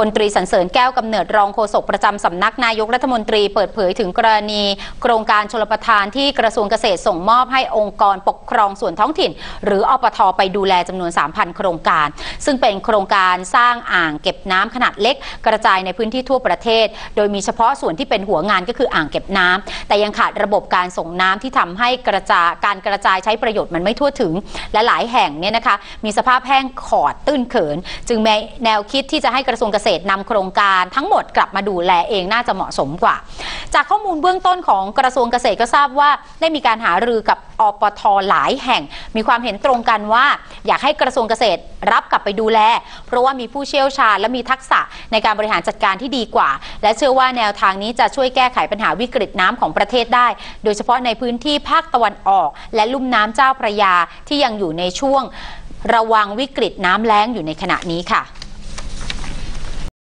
พลตรีสันเสริญแก้วกำเนิดรองโฆษกประจำสำนักนายกรัฐมนตรีเปิดเผยถึงกรณี โครงการชลประทานที่กระทรวงเกษตรส่งมอบให้องค์กรปกครองส่วนท้องถิ่น หรืออปทไปดูแลจำนวน 3,000 โครงการ ซึ่งเป็นโครงการสร้างอ่างเก็บน้ำขนาดเล็ก กระจายในพื้นที่ทั่วประเทศ โดยมีเฉพาะส่วนที่เป็นหัวงานก็คืออ่างเก็บน้ำแต่ยังขาดระบบการส่งน้ำที่ทำให้กระจายการกระจายใช้ประโยชน์มันไม่ทั่วถึง และหลายแห่งเนี่ยนะคะมีสภาพแห้งขอดตื้นเขิน จึงแนวคิดที่จะให้กระทรวงเกษตรนำโครงการทั้งหมดกลับมาดูแลเองน่าจะเหมาะสมกว่า จากข้อมูลเบื้องต้นของกระทรวงเกษตรก็ทราบว่าได้มีการหารือกับอปทหลายแห่ง มีความเห็นตรงกันว่า อยากให้กระทรวงเกษตรรับกลับไปดูแล เพราะว่ามีผู้เชี่ยวชาญและมีทักษะในการบริหารจัดการที่ดีกว่า และเชื่อว่าแนวทางนี้จะช่วยแก้ไขปัญหาวิกฤตน้ำของประเทศได้ โดยเฉพาะในพื้นที่ภาคตะวันออก และลุ่มน้ำเจ้าพระยาที่ยังอยู่ในช่วงระวังวิกฤตน้ำแล้งอยู่ในขณะนี้ค่ะ